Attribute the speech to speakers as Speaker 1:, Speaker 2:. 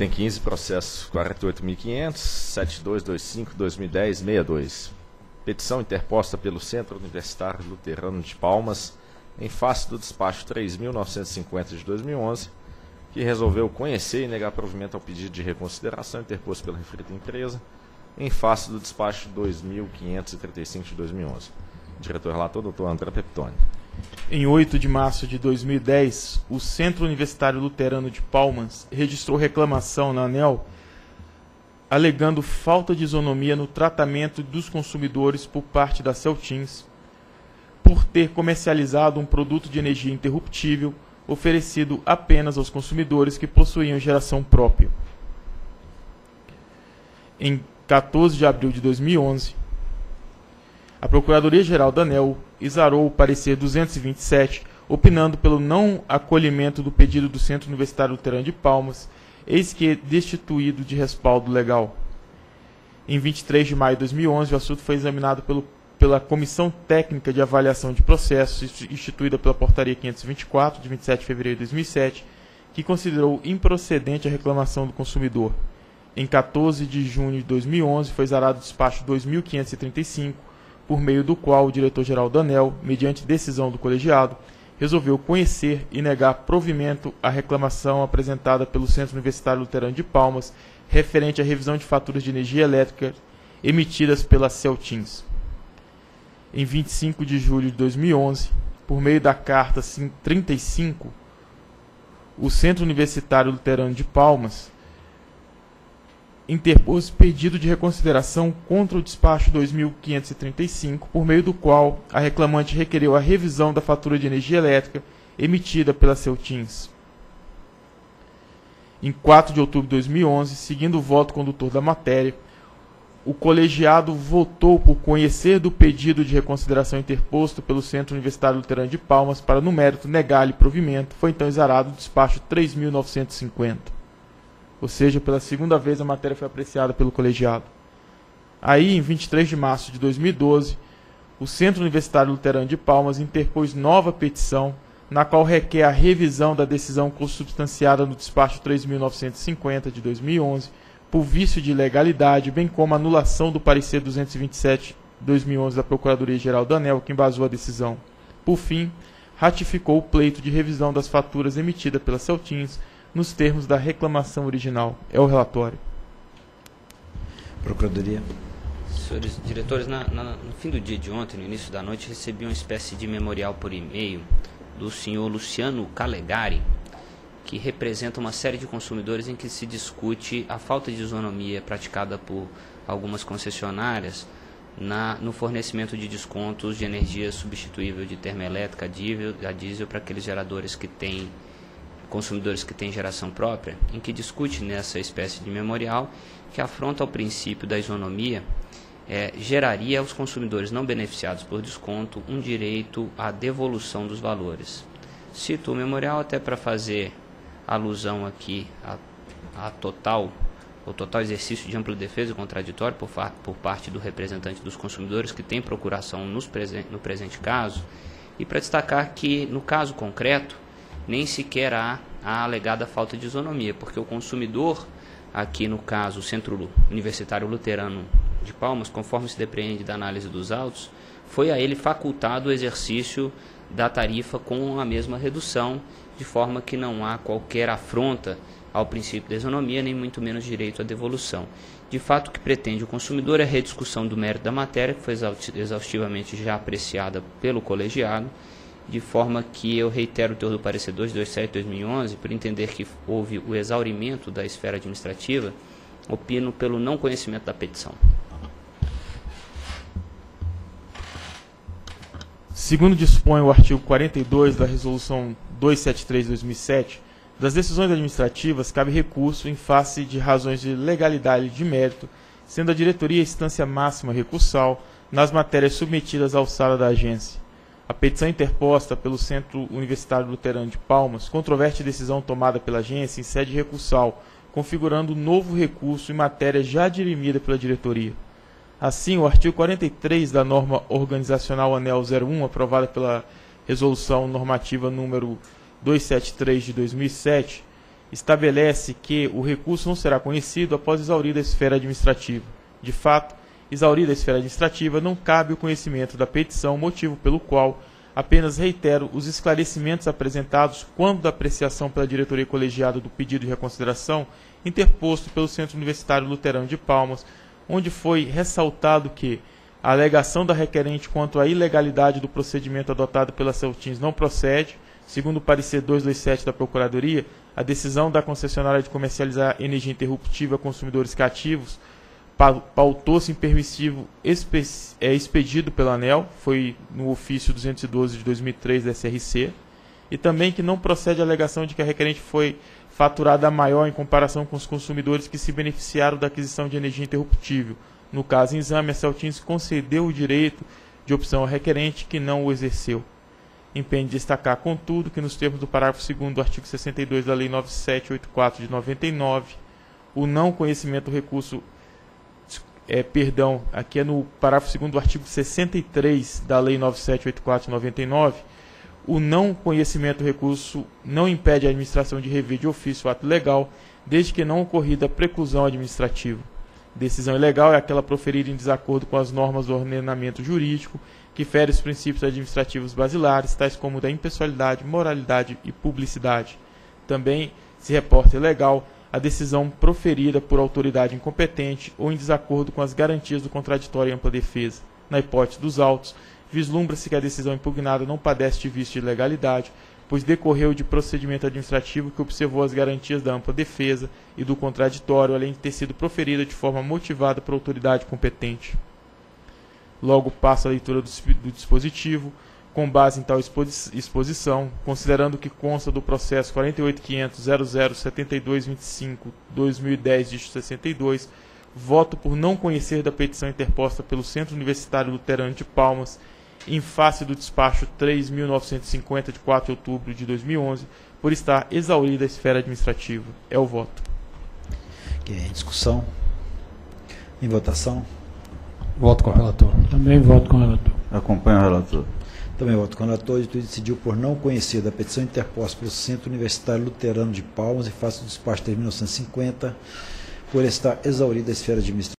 Speaker 1: Tem 15 processos, 48.500, 7225, 2010, 62. Petição interposta pelo Centro Universitário Luterano de Palmas, em face do despacho 3.950 de 2011, que resolveu conhecer e negar provimento ao pedido de reconsideração interposto pela referida empresa, em face do despacho 2.535 de 2011. Diretor relator, doutor André Peptoni.
Speaker 2: Em 8 de março de 2010, o Centro Universitário Luterano de Palmas registrou reclamação na ANEL alegando falta de isonomia no tratamento dos consumidores por parte da Celtins por ter comercializado um produto de energia interruptível oferecido apenas aos consumidores que possuíam geração própria. Em 14 de abril de 2011, a Procuradoria-Geral da ANEL exarou o parecer 227, opinando pelo não acolhimento do pedido do Centro Universitário Luterano de Palmas, eis que destituído de respaldo legal. Em 23 de maio de 2011, o assunto foi examinado pelo, pela Comissão Técnica de Avaliação de Processos, instituída pela Portaria 524, de 27 de fevereiro de 2007, que considerou improcedente a reclamação do consumidor. Em 14 de junho de 2011, foi exarado o despacho 2535, por meio do qual o diretor-geral Danel, mediante decisão do colegiado, resolveu conhecer e negar provimento à reclamação apresentada pelo Centro Universitário Luterano de Palmas referente à revisão de faturas de energia elétrica emitidas pela Celtins. Em 25 de julho de 2011, por meio da Carta 35, o Centro Universitário Luterano de Palmas interpôs pedido de reconsideração contra o despacho 2535, por meio do qual a reclamante requereu a revisão da fatura de energia elétrica emitida pela Celtins. Em 4 de outubro de 2011, seguindo o voto condutor da matéria, o colegiado votou por conhecer do pedido de reconsideração interposto pelo Centro Universitário Luterano de Palmas para, no mérito, negar-lhe provimento. Foi então exarado o despacho 3950 ou seja, pela segunda vez a matéria foi apreciada pelo colegiado. Aí, em 23 de março de 2012, o Centro Universitário Luterano de Palmas interpôs nova petição, na qual requer a revisão da decisão consubstanciada no despacho 3.950 de 2011, por vício de ilegalidade, bem como a anulação do parecer 227-2011 da Procuradoria-Geral da ANEL, que embasou a decisão. Por fim, ratificou o pleito de revisão das faturas emitida pela Celtins, nos termos da reclamação original. É o relatório.
Speaker 3: Procuradoria.
Speaker 4: Senhores diretores, na, na, no fim do dia de ontem, no início da noite, recebi uma espécie de memorial por e-mail do senhor Luciano Calegari, que representa uma série de consumidores em que se discute a falta de isonomia praticada por algumas concessionárias na, no fornecimento de descontos de energia substituível de termoelétrica a diesel, a diesel para aqueles geradores que têm consumidores que têm geração própria, em que discute nessa espécie de memorial que afronta o princípio da isonomia, é, geraria aos consumidores não beneficiados por desconto um direito à devolução dos valores. Cito o memorial até para fazer alusão aqui a total o total exercício de ampla defesa e por, por parte do representante dos consumidores que tem procuração presen no presente caso, e para destacar que, no caso concreto, nem sequer há a alegada falta de isonomia, porque o consumidor, aqui no caso o Centro Universitário Luterano de Palmas, conforme se depreende da análise dos autos, foi a ele facultado o exercício da tarifa com a mesma redução, de forma que não há qualquer afronta ao princípio da isonomia, nem muito menos direito à devolução. De fato, o que pretende o consumidor é a rediscussão do mérito da matéria, que foi exaustivamente já apreciada pelo colegiado, de forma que eu reitero o teor do parecer 227-2011, por entender que houve o exaurimento da esfera administrativa, opino pelo não conhecimento da petição.
Speaker 2: Segundo dispõe o artigo 42 da Resolução 273-2007, das decisões administrativas cabe recurso em face de razões de legalidade e de mérito, sendo a diretoria a instância máxima recursal nas matérias submetidas à alçada da agência. A petição interposta pelo Centro Universitário Luterano de Palmas controverte decisão tomada pela agência em sede recursal, configurando novo recurso em matéria já dirimida pela diretoria. Assim, o artigo 43 da norma organizacional ANEL 01, aprovada pela Resolução Normativa número 273 de 2007, estabelece que o recurso não será conhecido após exaurida a esfera administrativa. De fato, exaurida a esfera administrativa, não cabe o conhecimento da petição, motivo pelo qual apenas reitero os esclarecimentos apresentados quando da apreciação pela diretoria colegiada do pedido de reconsideração interposto pelo Centro Universitário Luterano de Palmas, onde foi ressaltado que a alegação da requerente quanto à ilegalidade do procedimento adotado pela Celtins não procede. Segundo o parecer 227 da Procuradoria, a decisão da concessionária de comercializar energia interruptiva a consumidores cativos pautou-se em permissivo é, expedido pela ANEL, foi no ofício 212 de 2003 da SRC, e também que não procede a alegação de que a requerente foi faturada maior em comparação com os consumidores que se beneficiaram da aquisição de energia interruptível. No caso em exame, a Celtins concedeu o direito de opção ao requerente que não o exerceu. Impende destacar, contudo, que nos termos do parágrafo 2 do artigo 62 da Lei 9784 de 99, o não conhecimento do recurso é, perdão, aqui é no parágrafo 2 do artigo 63 da Lei 9784 de 99, o não conhecimento do recurso não impede a administração de rever de ofício o ato legal, desde que não ocorrida preclusão administrativa. Decisão ilegal é aquela proferida em desacordo com as normas do ordenamento jurídico, que fere os princípios administrativos basilares, tais como da impessoalidade, moralidade e publicidade. Também se reporta ilegal a decisão proferida por autoridade incompetente ou em desacordo com as garantias do contraditório e ampla defesa. Na hipótese dos autos, vislumbra-se que a decisão impugnada não padece de vício de ilegalidade, pois decorreu de procedimento administrativo que observou as garantias da ampla defesa e do contraditório, além de ter sido proferida de forma motivada por autoridade competente. Logo passa a leitura do, do dispositivo, com base em tal exposição, considerando que consta do processo 48.500.007225-2010 voto por não conhecer da petição interposta pelo Centro Universitário Luterano de Palmas em face do despacho 3.950 de 4 de outubro de 2011, por estar exaurida a esfera administrativa. É o voto.
Speaker 3: Que é discussão. Em votação.
Speaker 5: Voto com o relator.
Speaker 6: Também voto com o relator.
Speaker 7: Acompanho o relator.
Speaker 3: Também voto com o relator. Decidiu por não conhecer da petição interposta pelo Centro Universitário Luterano de Palmas em face do despacho 3.950, por estar exaurida a esfera administrativa.